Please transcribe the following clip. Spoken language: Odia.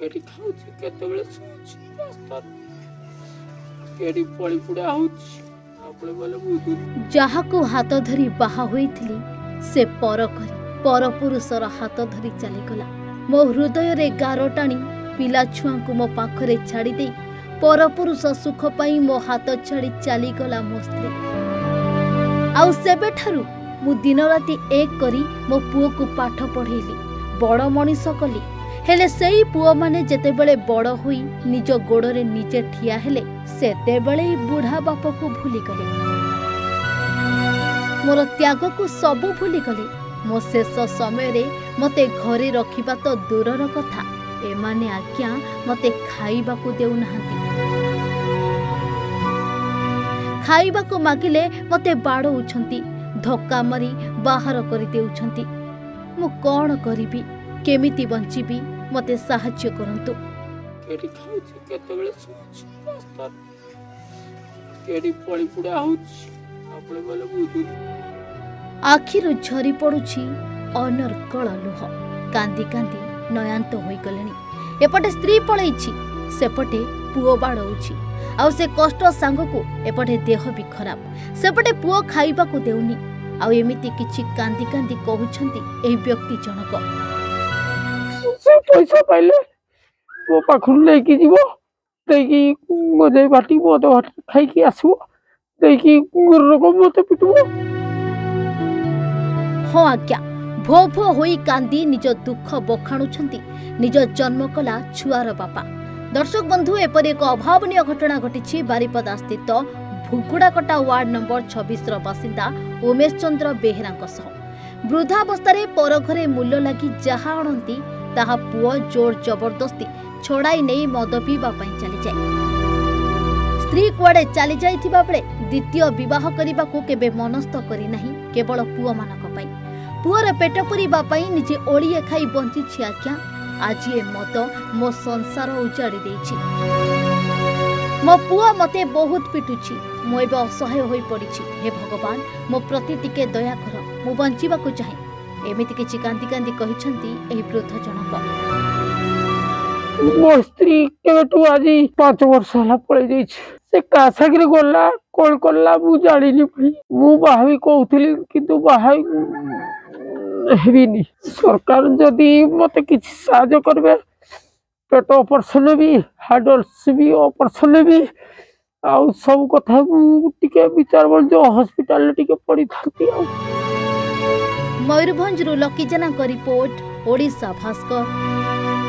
କେଠି ଖାଉଛି କେତେବେଳେ ଶୋଉଛି ରାସ୍ତାରେ। କେଠି ପଳି ପୁଡ଼ା ହଉଛି ଯାହାକୁ ହାତ ଧରି ବାହା ହୋଇଥିଲି ସେ ପର କରି ପରପୁରୁଷର ହାତ ଧରି ଚାଲିଗଲା। ମୋ ହୃଦୟରେ ଗାର ଟାଣି ପିଲାଛୁଆଙ୍କୁ ମୋ ପାଖରେ ଛାଡ଼ି ଦେଇ ପରପୁରୁଷ ସୁଖ ପାଇଁ ମୋ ହାତ ଛାଡ଼ି ଚାଲିଗଲା ମୋ ସ୍ତ୍ରୀ। ଆଉ ସେବେଠାରୁ ମୁଁ ଦିନରାତି ଏକ କରି ମୋ ପୁଅକୁ ପାଠ ପଢ଼େଇଲି ବଡ଼ ମଣିଷ କଲି। ହେଲେ ସେଇ ପୁଅମାନେ ଯେତେବେଳେ ବଡ଼ ହୋଇ ନିଜ ଗୋଡ଼ରେ ନିଜେ ଠିଆ ହେଲେ ସେତେବେଳେ ବୁଢ଼ା ବାପକୁ ଭୁଲିଗଲେ। ମୋର ତ୍ୟାଗକୁ ସବୁ ଭୁଲିଗଲେ। ମୋ ଶେଷ ସମୟରେ ମୋତେ ଘରେ ରଖିବା ତ ଦୂରର କଥା। ଏମାନେ ଆଜ୍ଞା ମୋତେ ଖାଇବାକୁ ଦେଉନାହାନ୍ତି। ଖାଇବାକୁ ମାଗିଲେ ମୋତେ ବାଡ଼ଉଛନ୍ତି ଧକ୍କା ମାରି ବାହାର କରିଦେଉଛନ୍ତି। ମୁଁ କ'ଣ କରିବି? କେମିତି ବଞ୍ଚିବି? ମୋତେ ସାହାଯ୍ୟ କରନ୍ତୁ। କେଠି ଖାଉଛି କେତେବେଳେ ଶୋଉଛି ରାସ୍ତାରେ। କେଠି ପଳି ପୁଡ଼ା ହଉଛି ଆପଣ ବୋଲେ ବୁଝୁନି। ଆଖିରୁ ଝରି ପଡ଼ୁଛି ଅନର୍ଗଳ ଲୁହ। କାନ୍ଦି କାନ୍ଦି ନୟାନ୍ତ ହୋଇଗଲେଣି। ଏପଟେ ସ୍ତ୍ରୀ ପଳେଇଛି ସେପଟେ ପୁଅ ବାଡ଼ଉଛି। ଆଉ ସେ କଷ୍ଟ ସାଙ୍ଗକୁ ଏପଟେ ଦେହ ବି ଖରାପ। ସେପଟେ ପୁଅ ଖାଇବାକୁ ଦେଉନି। ଆଉ ଏମିତି କିଛି କାନ୍ଦି କାନ୍ଦି କହୁଛନ୍ତି ଏହି ବ୍ୟକ୍ତି ଜଣକ। ପଇସା ପାଇଲେ ମୋ ପାଖରୁ ନେଇକି ଯିବ ଦେଇକି ମଜେଇ ବାଟି ମଦ ଭାଟି ଖାଇକି ଆସିବ ଦେଇକି ରୋଗ ମତେ ପିଟିବ ହଁ ଆଜ୍ଞା ଭୋ ଭୋ ହୋଇ କାନ୍ଦି ନିଜ ଦୁଃଖ ବଖାଣୁଛନ୍ତି ନିଜ ଜନ୍ମ କଲା ଛୁଆର ବାପା ଦର୍ଶକ ବନ୍ଧୁ ଏପରି ଏକ ଅଭାବନୀୟ ଘଟଣା ଘଟିଛି ବାରିପଦା ସ୍ଥିତ ଭୁଗୁଡ଼ାକଟା ୱାର୍ଡ ନମ୍ବର ଛବିଶର ବାସିନ୍ଦା ଉମେଶ ଚନ୍ଦ୍ର ବେହେରାଙ୍କ ସହ ବୃଦ୍ଧାବସ୍ଥାରେ ପରଘରେ ମୂଲ୍ୟ ଲାଗି ଯାହା ଆଣନ୍ତି ତାହା ପୁଅ ଜୋର ଜବରଦସ୍ତି ଛଡ଼ାଇ ନେଇ ମଦ ପିଇବା ପାଇଁ ଚାଲିଯାଏ। ସ୍ତ୍ରୀ କୁଆଡ଼େ ଚାଲିଯାଇଥିବା ବେଳେ ଦ୍ୱିତୀୟ ବିବାହ କରିବାକୁ କେବେ ମନସ୍ଥ କରିନାହିଁ କେବଳ ପୁଅମାନଙ୍କ ପାଇଁ। ପୁଅର ପେଟ ପୂରିବା ପାଇଁ ନିଜେ ଓଳିଏ ଖାଇ ବଞ୍ଚିଛି ଆଜ୍ଞା। ଆଜି ଏ ମଦ ମୋ ସଂସାର ଉଜାଡ଼ି ଦେଇଛି। ମୋ ପୁଅ ମୋତେ ବହୁତ ପିଟୁଛି। ମୁଁ ଏବେ ଅସହାୟ ହୋଇ ପଡ଼ିଛି। ହେ ଭଗବାନ ମୋ ପ୍ରତି ଟିକେ ଦୟା କର। ମୁଁ ବଞ୍ଚିବାକୁ ଚାହେଁ। ଏମିତି କିଛି କାନ୍ଦି କାନ୍ଦି କହିଛନ୍ତି ଏହି ବୃଦ୍ଧ ଜଣକ। ମୋ ସ୍ତ୍ରୀ କେବେଠୁ ଆଜି ପାଞ୍ଚ ବର୍ଷ ହେଲା ପଳେଇ ଯାଇଛି। ସେ କାହା ସାଙ୍ଗରେ ଗଲା କଣ କଲା ମୁଁ ଜାଣିନି ଭାଇ ମୁଁ ବାହା ବି କହୁଥିଲି କିନ୍ତୁ ବାହା ହେବିନି। ସରକାର ଯଦି ମତେ କିଛି ସାହାଯ୍ୟ କରିବେ ପେଟ ଅପରେସନ ବି ହାର୍ଟ ବି ଅପରେସନ ବି ଆଉ ସବୁ କଥା ମୁଁ ଟିକେ ବିଚାର ବଳ ହସ୍ପିଟାଲରେ ଟିକେ ପଡ଼ିଥାନ୍ତି ଆଉ। ମୟୂରଭଞ୍ଜରୁ ଲକି ଜେନାଙ୍କ ରିପୋର୍ଟ ଓଡ଼ିଶା ଭାସ୍କର